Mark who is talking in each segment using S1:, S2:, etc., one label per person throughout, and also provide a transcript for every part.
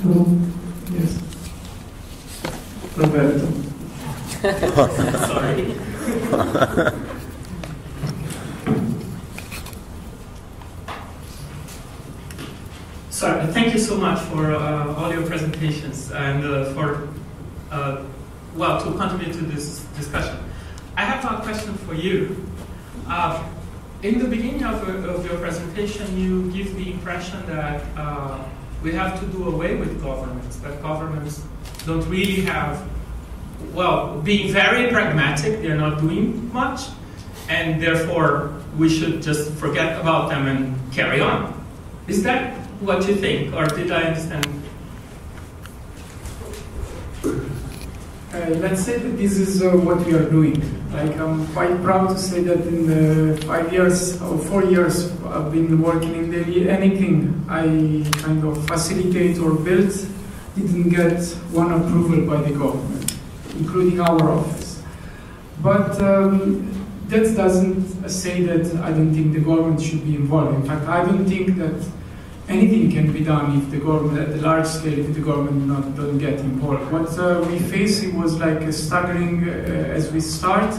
S1: Hello. Yes. Roberto.
S2: Sorry. Sorry, thank you so much for uh, all your presentations and uh, for, uh, well, to contribute to this discussion. I have a question for you. Uh, in the beginning of, of, your presentation, you give the impression that uh, we have to do away with governments, that governments don't really have, well, being very pragmatic, they're not doing much, and therefore we should just forget about them and carry on. Is that what you think, or did I understand?
S1: Uh, let's say that this is uh, what we are doing. Like I'm quite proud to say that in the five years or four years I've been working in Delhi, anything I kind of facilitate or build didn't get one approval by the government, including our office. But um, that doesn't say that I don't think the government should be involved. In fact, I don't think that anything can be done if the government, at the large scale, if the government not don't get involved. What uh, we faced was like a staggering uh, as we start.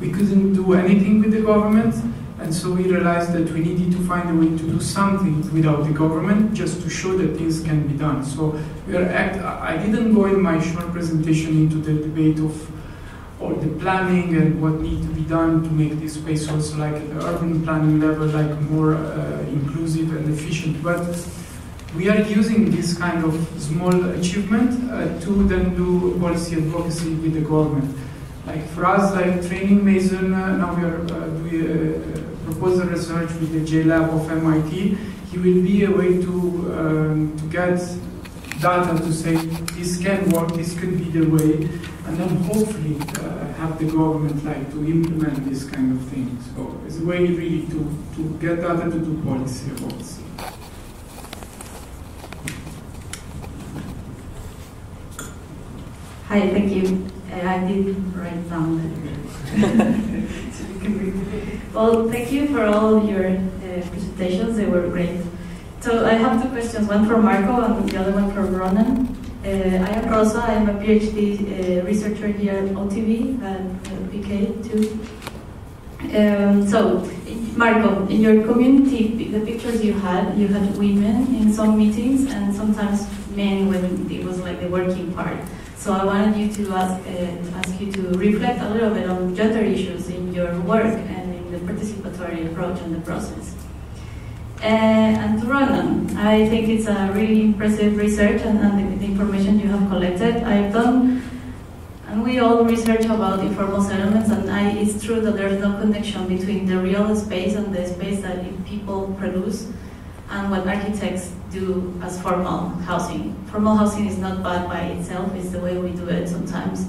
S1: We couldn't do anything with the government, and so we realized that we needed to find a way to do something without the government, just to show that things can be done. So we are act. I didn't go in my short presentation into the debate of all the planning and what needs to be done to make this space also like at the urban planning level like more uh, inclusive and efficient. But we are using this kind of small achievement uh, to then do policy advocacy with the government. Like for us, like training Mason, uh, now we are uh, doing a proposal research with the J-PAL of MIT. He will be a way to um, to get data to say this can work, this could be the way, and then hopefully uh, have the government like to implement this kind of thing. So it's a way really to, to get data to do policy advocacy.
S3: Hi, thank you. Uh, I did write down well, thank you for all your uh, presentations. They were great. So I have two questions, one for Marco and the other one for Rohan. Uh, I am Rosa, I am a PhD uh, researcher here at OTV and uh, PK too. Um, so, Marco, in your community, the pictures you had, you had women in some meetings and sometimes men when it was like the working part. So I wanted you to ask, uh, ask you to reflect a little bit on gender issues in your work and in the participatory approach and the process. Uh, and to Rohan, I think it's a really impressive research and, and the, the, information you have collected. I've done, and we all research about informal settlements, and I, it's true that there's no connection between the real space and the space that people produce and what architects do as formal housing. Formal housing is not bad by itself, it's the way we do it sometimes.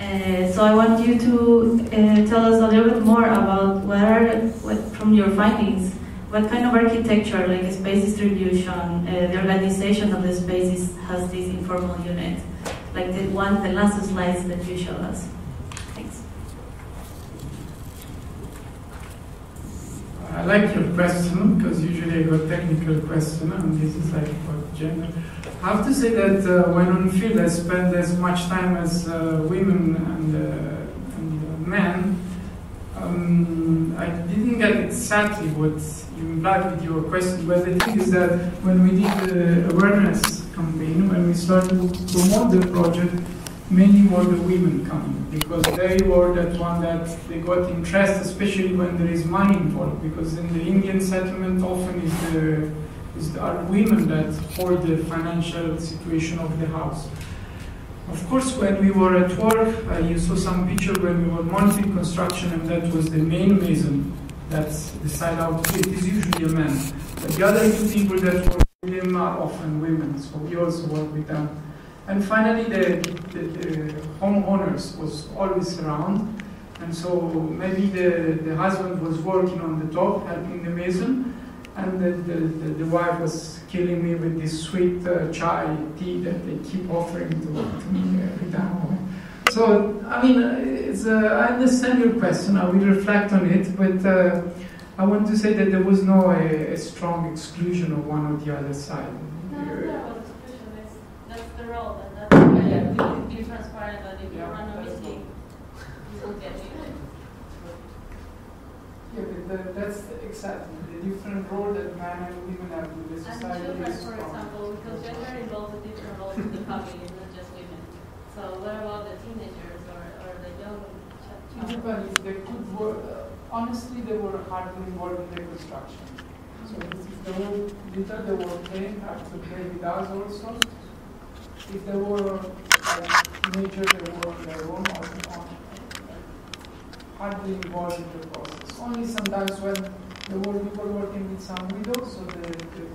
S3: Uh, so I want you to uh, tell us a little bit more about what are, what, from your findings, what kind of architecture, like space distribution, uh, the organization of the spaces has this informal unit, like the one, the last slides that you showed us. Thanks.
S1: I like your question because usually I got technical question and this is like about gender. I have to say that uh, when on field I spend as much time as uh, women and, uh, and men. Um, I didn't get exactly what implied with your question, but the thing is that when we did the awareness campaign, when we started to promote the project, many were the women coming because they were that one that they got interest, especially when there is money involved. Because in the Indian settlement, often is the is the, are women that hold the financial situation of the house. Of course, when we were at work, uh, you saw some picture when we were monitoring construction, and that was the main mason that's the side out. It is usually a man. But the other two people that work with him are often women, so we also work with them. And finally, the, the, the homeowners was always around. And so maybe the, the husband was working on the top, helping the mason, and the, the, the, the wife was killing me with this sweet uh, chai tea that they keep offering to, to me every time. So, I mean, it's, uh, I understand your question, I will reflect on it, but uh, I want to say that there was no a, a strong exclusion of one or the other side.
S3: No, no, the role, and that's why yeah. we need to be transparent that if you
S1: Yeah,
S3: run a meeting, you will get muted.
S1: Yeah, but the, that's the- exactly the different role that men and women have in the
S3: And children,
S1: is
S3: for example, because gender involves a different roles in the family, not just women. So what about the teenagers or, or the
S1: depends. They could work. Uh, honestly, they were hardly involved in the construction. So if they were little, they were playing, to play with us also. If they were like teenagers, they were on their own, on, hardly involved in the process. Only sometimes when there were people working with some widows, so the, the,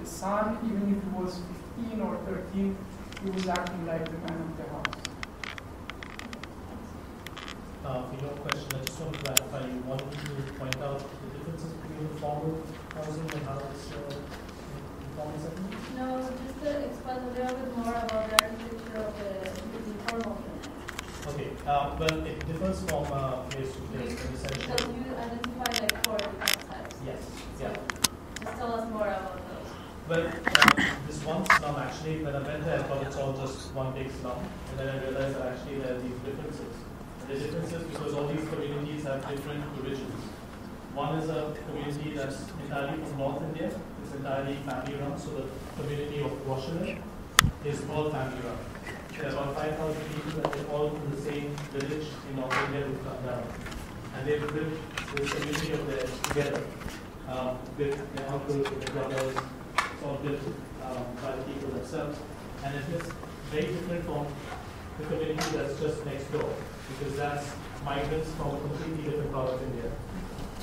S1: the son, even if he was 15 or 13, he was acting like the man of the house.
S4: Uh, for your question, I just want to clarify, you wanted to point out the differences between the formal housing and how it's uh, informal settlement?
S3: No, just to explain a little bit more about the architecture of the, the informal.
S4: Okay, uh, well, it differs from uh, place to place,
S3: Because you identify like four different types.
S4: yes,
S3: So
S4: yeah.
S3: just tell us more about those.
S4: Well, um, this one slum actually, when I went there, I thought it's all just one big slum, and then I realized that actually there are these differences. The differences because all these communities have different origins. One is a community that's entirely from North India, it's entirely family run, so the community of washermen is all family run. There are about 5,000 people and they're all from the same village in North India who come down. And they've built this community of theirs together um, with their uncles, with their brothers, it's all built um, by the people themselves. And it is very different from the community that's just next door, because that's migrants from a completely different part of India.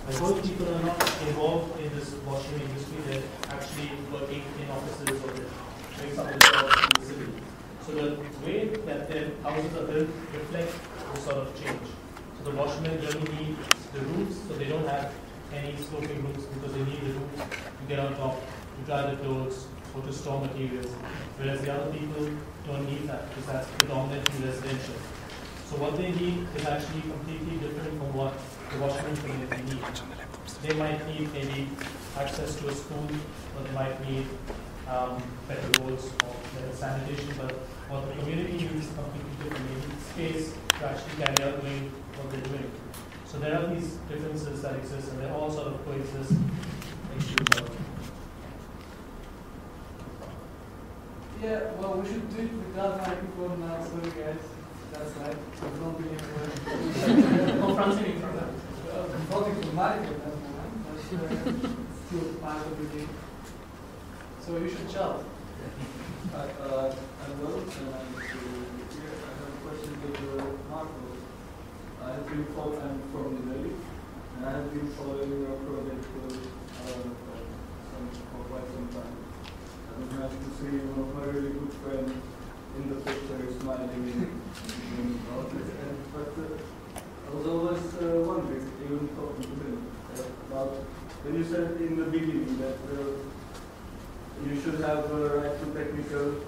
S4: And those people are not involved in this washing industry, they're actually working in offices or doing some of jobs in the city. So the way that their houses are built reflects this sort of change. So the washermen really need the roofs, so they don't have any sloping roofs because they need the roofs to get on top, to dry the clothes, or to store materials. Whereas the other people don't need that because that's predominantly residential. So what they need is actually completely different from what the washerman community needs. They might need maybe access to a school, or they might need um, better roads or better sanitation, but what the community needs is completely different. They need space to actually carry out doing what they're doing. So there are these differences that exist, and they all sort of coexist.
S1: Yeah, well, we should do it without microphone now. Sorry, guys. That's right. There's no being
S2: Confronting in front of
S1: well, voting for Mario at that moment, but uh, still part of the game. So you should shout.
S5: Hi, uh, I'm Will, and I'm here. I have a question uh, Marco. I have been following, I'm from Delhi, and I have been following your project for, uh, for, some, for quite some time. I'm happy to see one of my really good friends in the picture smiling in, in. And, but uh, I was always uh, wondering, even talking to him, uh, about when you said in the beginning that uh, you should have a right to technical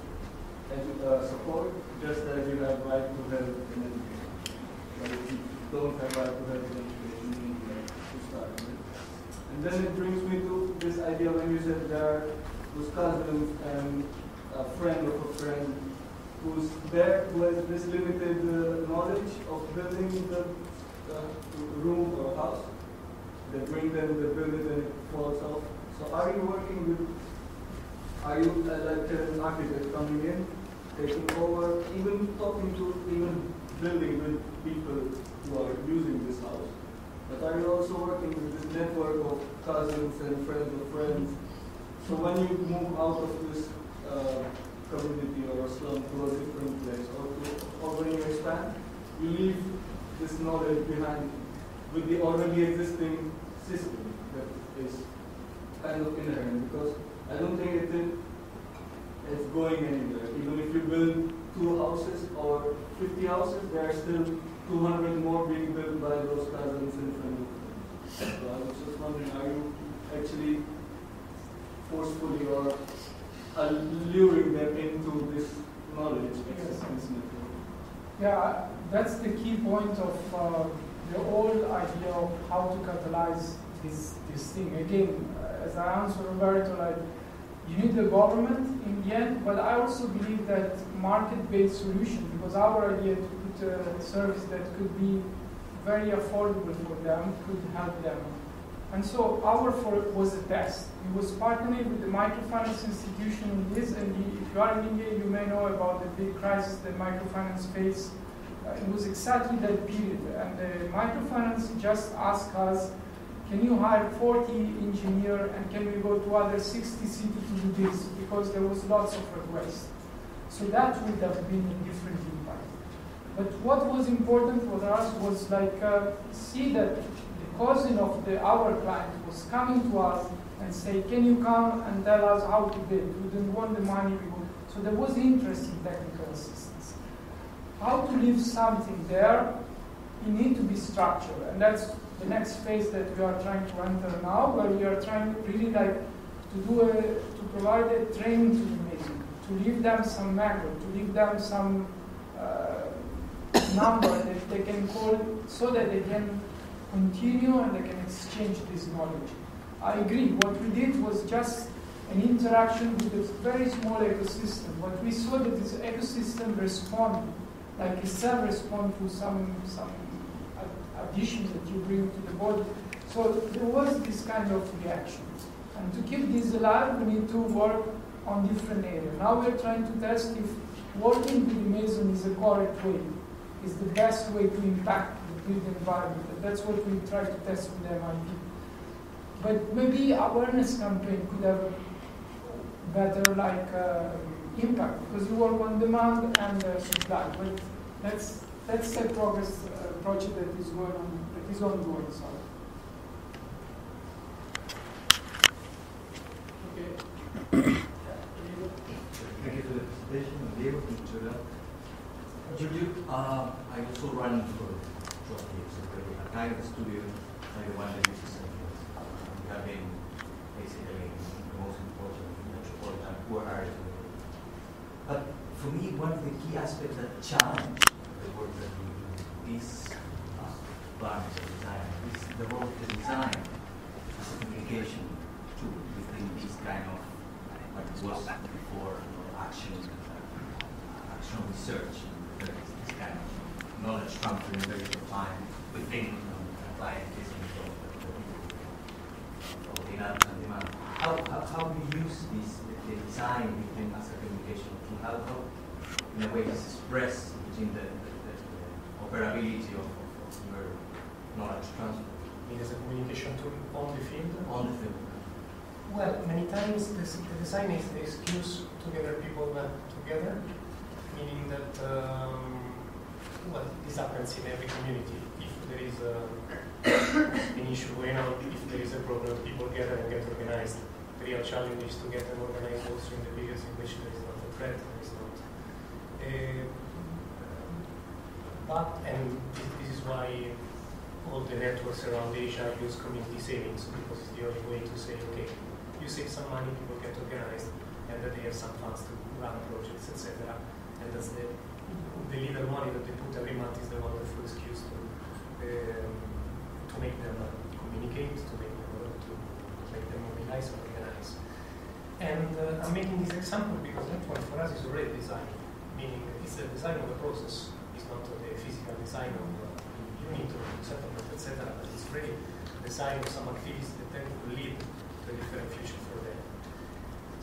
S5: uh, support, just as you have right to health and education. But if you don't have right to and education, you need like, to start with. And then it brings me to this idea when you said there those cousins and a friend of a friend who's there, who has this limited uh, knowledge of building the uh, room or house. They bring them, they build it, and it falls off. So are you working with are you uh, like an architect coming in, taking over, even talking to, even building with people who are using this house? But are you also working with this network of cousins and friends of friends? So when you move out of this uh, community or slum to a different place, or, to, or when you expand, you leave this knowledge behind with the already existing system that is kind of inherent because I don't think it it's going anywhere. Even if you build two houses or 50 houses, there are still 200 more being built by those cousins in front of. So I was just wondering, are you actually forcefully or alluring them into this knowledge network?
S1: Yeah, that's the key point of uh, the whole idea of how to catalyze this this thing. Again, uh, as I answer Roberto, like you need the government in the end, but I also believe that market-based solution, because our idea to put a service that could be very affordable for them could help them. And so our was a test. We was partnering with the microfinance institution in this, and if you are in India, you may know about the big crisis that microfinance faced. Uh, it was exactly that period, and the microfinance just asked us, can you hire 40 engineer and can we go to other 60 cities to do this? Because there was lots of requests. So that would have been a different impact. But what was important for us was like uh, see that cousin of the our client was coming to us and say, can you come and tell us how to build? We didn't want the money. So there was interest in technical assistance. How to leave something there, you need to be structured. And that's the next phase that we are trying to enter now, where we are trying really like to do a, to provide a training to the mason, to give them some manual, to give them some uh, number that they can call so that they can continue and they can exchange this knowledge. I agree. What we did was just an interaction with a very small ecosystem. What we saw that this ecosystem respond, like a cell respond to some some additions that you bring to the body. So there was this kind of reaction. And to keep this alive, we need to work on different areas. Now we're trying to test if working with the mason is a correct way, is the best way to impact the built environment. And that's what we try to test with MIT. But maybe awareness campaign could have better like uh, impact because you work on demand and uh, supply. But that's that's a progress uh, project that is going on that is ongoing. Sorry. Okay.
S6: Thank you for the presentation, Diego from Chile. Giulio, uh, I also run for 12 years already, a kind of studio, the one. We have been basically the most important metropolitan poor of world. But for me, one of the key aspects that challenge the work that we do is uh, and design, is the role of the design as a communication tool within this kind of what was before action, uh, action research, there is this kind of knowledge transfer in very short time within um, a client business of of demand and demand. How, how, how do you use this the, the design within as a communication tool? How, how in a way is expressed between the, the, the, the operability of, of, of your knowledge transfer
S7: mean as a communication tool on the field?
S6: on the field?
S7: Well, many times the, the design is the excuse to gather people uh, together, meaning that, um, well, this happens in every community. If there is a, an issue if there is a problem, people gather and get organized. The real challenge is to get them organized also in the areas in which there is not a threat, there is not. Uh, but, and this, this is why all the networks around Asia use community savings because it's the only way to say, okay, you save some money, people get organized, and that they have some funds to run projects, etc. And that's the, the little money that they put every month is the wonderful excuse to um, to make them uh, communicate, to make them uh, to make them mobilize and organize. And uh, I'm making this example because that one for us is already design, meaning it's the design of the process, it's not the physical design of the unit or settlement, etc. But it's really design of some activities that then will lead to a different future for them.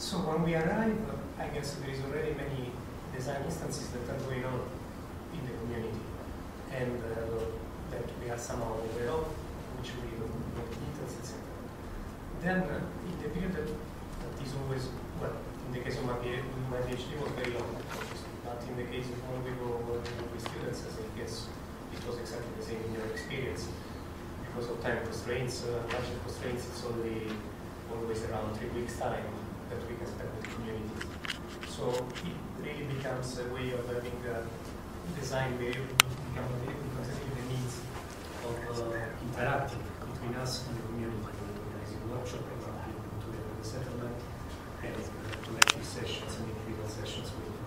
S7: So when we arrive, uh, I guess there is already many design instances that are going on in the community, and uh, that we are somehow aware of, which we the details, etc. Then, uh, in the period that, that is always, well, in the case of my, my PhD was very long, but in the case of when we were working with students, as I guess it was exactly the same in your experience. Because of time constraints, uh, budget constraints, it's only always around three weeks' time that we can spend with the community. So it really becomes a way of having a design where you become becomes really the needs of uh, interacting between us and the community, organizing workshop, for example, together the settlement, and uh, to have these sessions and individual sessions with uh,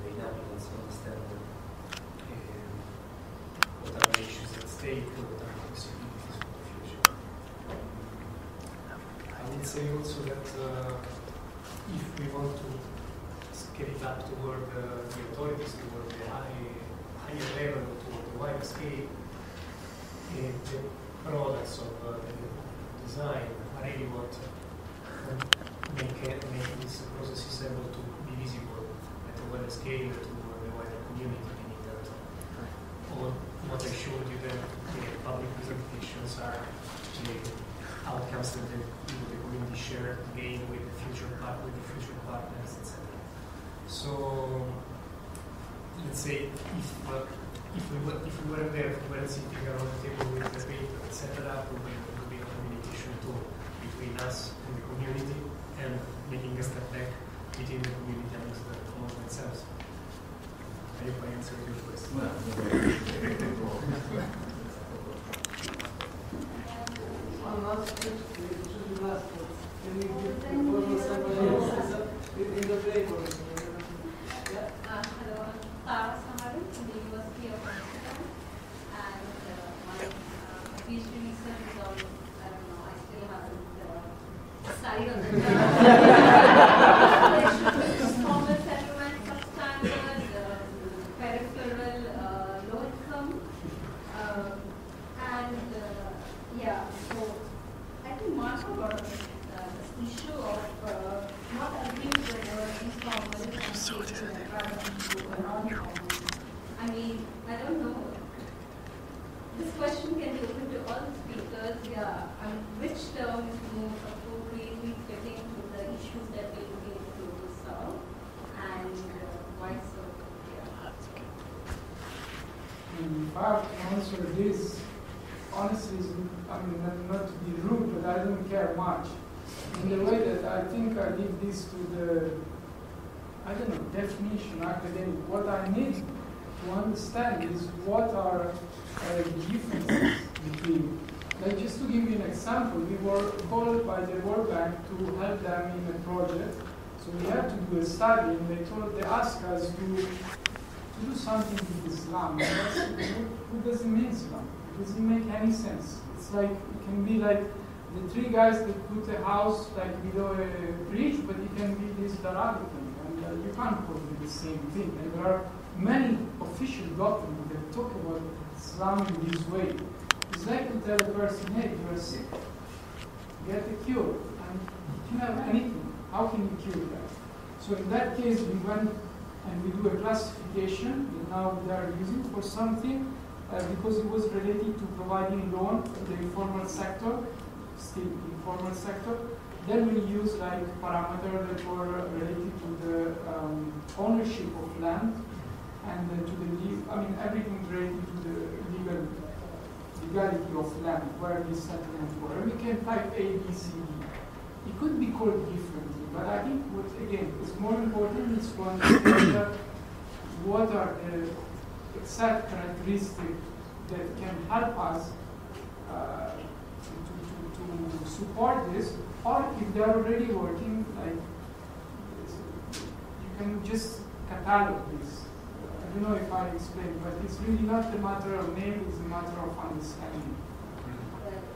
S7: the inhabitants to understand uh, what are the issues at stake, what are the possibilities for the future. I would say also that uh, if we want to it up toward uh, the authorities, toward the high, higher level, toward the wider scale, uh, the products of uh, the design are really what uh, make, make these processes able to be visible at a wider scale to the wider community, meaning that all what I showed you then, the public presentations are the outcomes that the, the community share gain with the future with the future partners, etc. So let's say if uh, if we were if we were there, if we were sitting around the table with the paper and set it up, we would it would be a communication tool between us and the community and making a step back between the community and the among themselves. I hope I answered your question.
S5: One last question, it should be last, but can you give the floor to somebody else Is that in in the paper? Yeah.
S8: Uh, hello, I'm Tara Samaru from the University of Amsterdam. And uh, my uh, PhD research is on, I don't know, I still haven't uh, decided on the term. Formal settlement substandard, uh, peripheral, uh, low income. Um, and uh, yeah, so I think Marco brought up uh, this issue of uh, not agreeing with the word informal and taking it rather into a non-formal. I mean, I don't know. This question can be open to all the speakers. Yeah, I mean, which term is most appropriately fitting to the issues that we're looking to solve, and uh, why so? Yeah.
S1: In fact, to answer this, honestly, is- I mean, not, not to be rude, but I don't care much. In the way that I think I leave this to the, I don't know, definition, academic. What I need to understand is what are uh, the differences between. Like just to give you an example, we were called by the World Bank to help them in a project. So we had to do a study, and they told, they asked us to to do something with a slum. What does it mean a slum? It doesn't make any sense. It's like it can be like the three guys that put a house like below a bridge, but it can be this that uh, you can't call it the same thing. And there are many official documents that talk about a slum in this way. It's like to tell a person, hey, you are sick, get a cure, and you don't have anything. How can you cure that? So in that case, we went and we do a classification that now they are using for something uh, because it was related to providing loan to the informal sector, still informal sector. Then we use like parameters that were related to the um, ownership of land and uh, to the I mean everything related to the legal legality of land where these settlements were. We can type A, B, C, D. It could be called differently, but I think what again is more important is to understand what are the exact characteristics that can help us uh, to, support this, or if they're already working, like you can just catalog this. I don't know if I explained, but it's really not a matter of name, it's a matter of understanding.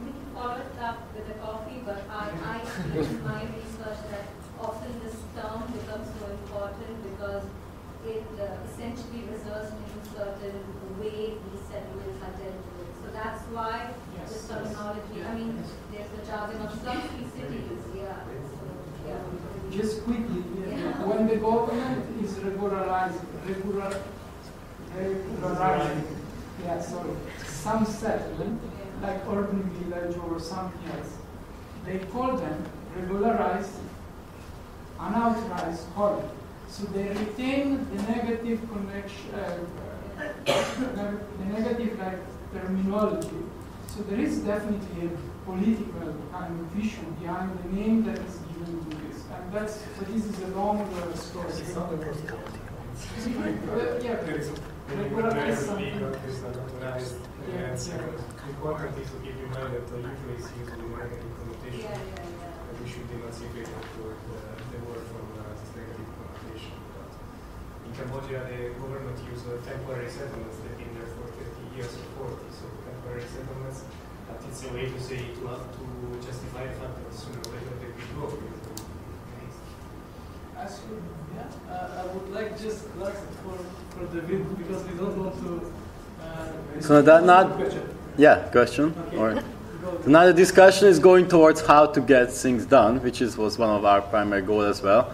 S8: We can follow it up with a coffee, but I, I see in my research that often this term becomes so important because it uh, essentially results in certain way these settlements are dealt with. So that's why this terminology, I mean, there's the jargon of some cities, yeah. So, yeah.
S1: Just quickly, yeah,
S8: Yeah.
S1: when the government is regularized, regular, regularizing, yeah, sorry, some settlement, like urban village or something else, they call them regularized, unauthorized holiday. So they retain the negative connection, uh, the, the negative like terminology. So there is definitely a political kind of vision behind the name that is given to this, and that's so this is a long uh, story.
S7: It's not a cross
S1: Uh, yeah,
S7: There is a
S1: Regularize
S7: there
S1: something.
S7: is legal, there is unauthorized,
S1: Yeah,
S7: and second,
S1: yeah.
S7: important is to keep in mind that usually it's used in negative connotation.
S8: Yeah, yeah, yeah.
S7: And we should emancipate it toward the, the word from uh, this negative connotation. But in Cambodia, the government used temporary settlements. They've been there for 30 years or 40. So temporary settlements, but it's a way to say to, to justify the fact that sooner or later they will go. because they will be raised.
S5: ask you? Yeah, uh, I would like just class for, for the vid because we don't want to. Uh,
S9: So that not-
S5: Question.
S9: Yeah, question?
S5: Okay.
S9: Or
S5: Go.
S9: now the discussion is going towards how to get things done, which is, was one of our primary goals as well.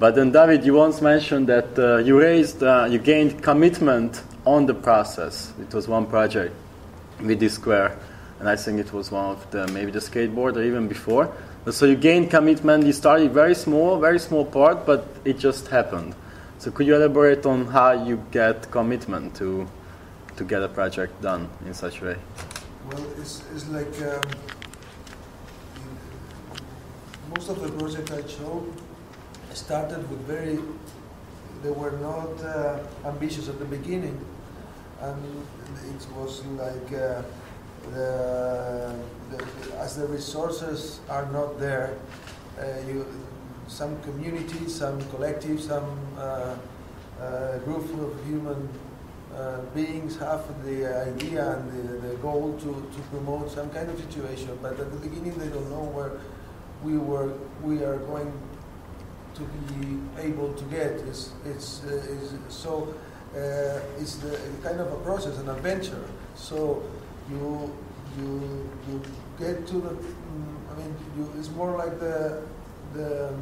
S9: But then, David, you once mentioned that uh, you raised, uh, you gained commitment on the process. It was one project with this square, and I think it was one of the maybe the skateboard or even before. So you gained commitment. You started very small, very small part, but it just happened. So could you elaborate on how you get commitment to to get a project done in such a way?
S10: Well, it's, it's like um, most of the projects I showed started with very, they were not uh, ambitious at the beginning, and it was like uh, the, the, as the resources are not there, uh, you, some community, some collective, some uh, uh, group of human uh, beings have the idea and the, the goal to, to promote some kind of situation, but at the beginning they don't know where we were we are going to be able to get. It's, it's, uh, it's so uh, it's the kind of a process, an adventure. So you you you get to the. mm, I mean, you, it's more like the the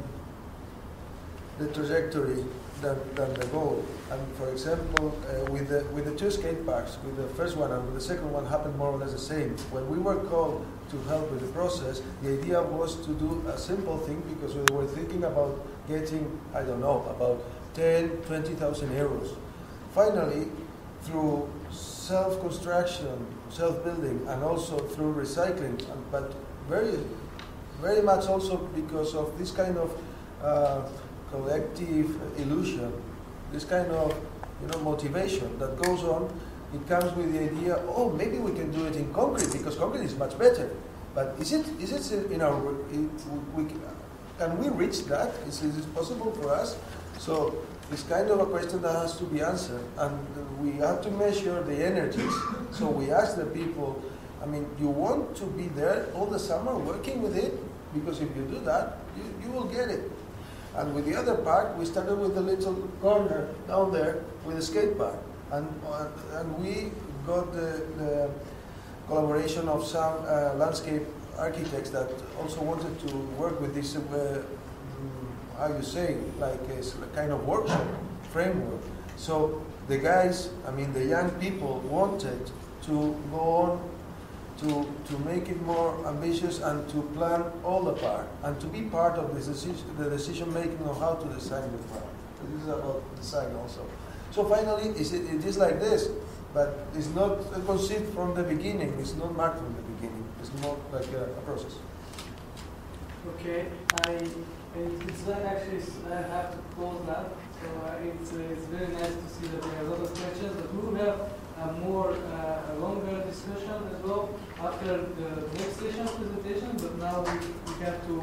S10: the trajectory than, than the goal. And for example, uh, with the with the two skate parks, with the first one and with the second one happened more or less the same. When we were called to help with the process, the idea was to do a simple thing because we were thinking about getting, I don't know, about 10, 20,000 euros. Finally, through self-construction, self-building, and also through recycling, but very, very much also because of this kind of uh, collective illusion, this kind of you know motivation that goes on. It comes with the idea, oh, maybe we can do it in concrete because concrete is much better. But is it is it in our can we reach that? Is, is it possible for us? So it's kind of a question that has to be answered, and we have to measure the energies. So we ask the people. I mean, you want to be there all the summer working with it because if you do that, you, you will get it. And with the other park, we started with a little corner down there with a skate park. And, uh, and we got the, the collaboration of some uh, landscape architects that also wanted to work with this, uh, how you say, like a kind of workshop framework. So the guys, I mean the young people wanted to go on to, to make it more ambitious and to plan all the part and to be part of this decision, the decision making of how to design the park. This is about design also. So finally, it's, it is like this, but it's not conceived from the beginning. It's not marked from the beginning. It's more like a, a process.
S5: Okay, I it- it's not actually I have to close now. So uh, it's uh, it's very nice to see that there are a lot of questions, but we will have a more uh, a longer discussion as well after the next session's presentation. But now we, we have to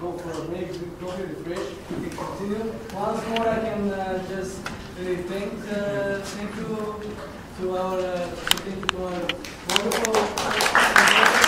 S5: go for a break, drink coffee, refresh. We can continue. Once more, I can uh, just really thank uh, thank you to our uh, thank you to our wonderful.